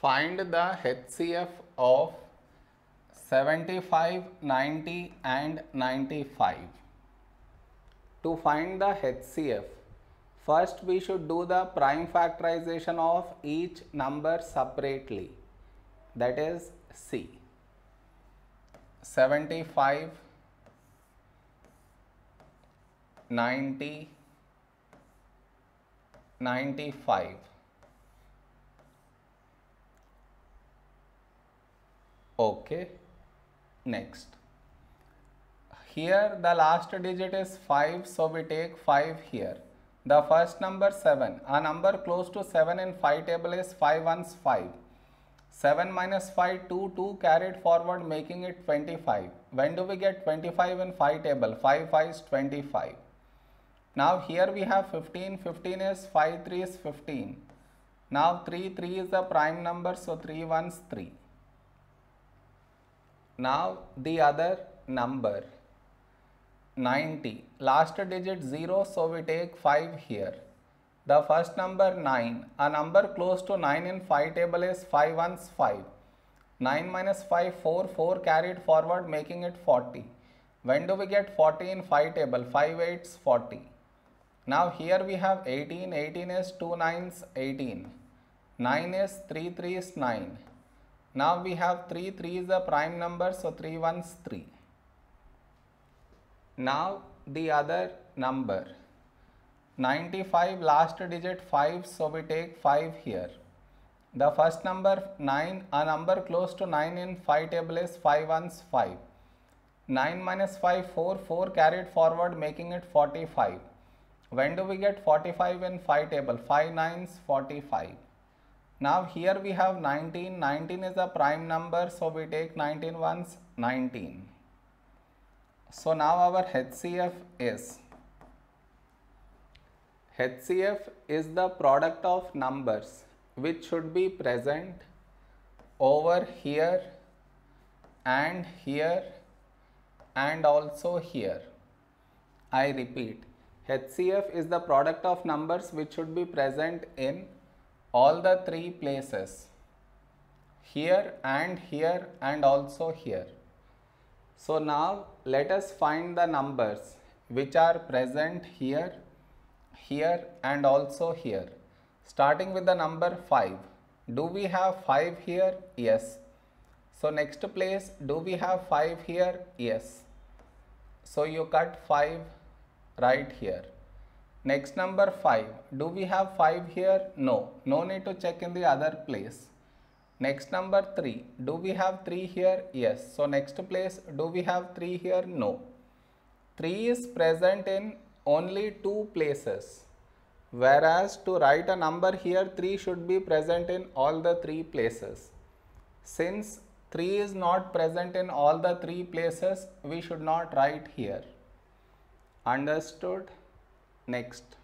Find the HCF of 75, 90 and 95. To find the HCF, first we should do the prime factorization of each number separately. That is C. 75, 90, 95. Okay. Next. Here the last digit is 5 so we take 5 here. The first number 7. A number close to 7 in 5 table is 5 ones 5. 7 minus 5 2 2 carried forward making it 25. When do we get 25 in 5 table? 5 5 is 25. Now here we have 15. 15 is 5 3 is 15. Now 3 3 is the prime number so 3 ones 3. Now the other number 90 last digit 0 so we take 5 here. The first number 9 a number close to 9 in 5 table is 5 ones 5. 9 minus 5 4 4 carried forward making it 40. When do we get 40 in 5 table? 5 8s 40. Now here we have 18 18 is 2 9s 18. 9 is 3 3 is 9. Now we have 3, 3 is a prime number, so 3 ones 3. Now the other number, 95 last digit 5, so we take 5 here. The first number 9, a number close to 9 in 5 table is 5 ones 5. 9 minus 5, 4, 4 carried forward making it 45. When do we get 45 in 5 table? 5 nines 45. Now here we have 19, 19 is a prime number so we take 19 ones 19. So now our HCF is HCF is the product of numbers which should be present over here and here and also here. I repeat HCF is the product of numbers which should be present in all the three places here and here and also here. So now let us find the numbers which are present here, here and also here. Starting with the number 5. Do we have 5 here? Yes. So next place, do we have 5 here? Yes. So you cut 5 right here. Next number 5. Do we have 5 here? No. No need to check in the other place. Next number 3. Do we have 3 here? Yes. So next place. Do we have 3 here? No. 3 is present in only 2 places. Whereas to write a number here 3 should be present in all the 3 places. Since 3 is not present in all the 3 places, we should not write here. Understood? Next.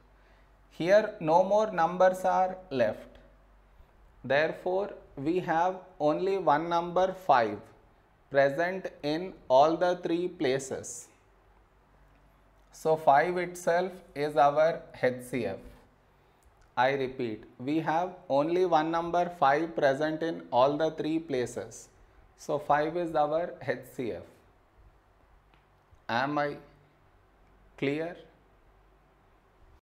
Here no more numbers are left. Therefore, we have only one number 5 present in all the three places. So 5 itself is our HCF. I repeat, we have only one number 5 present in all the three places. So 5 is our HCF. Am I clear?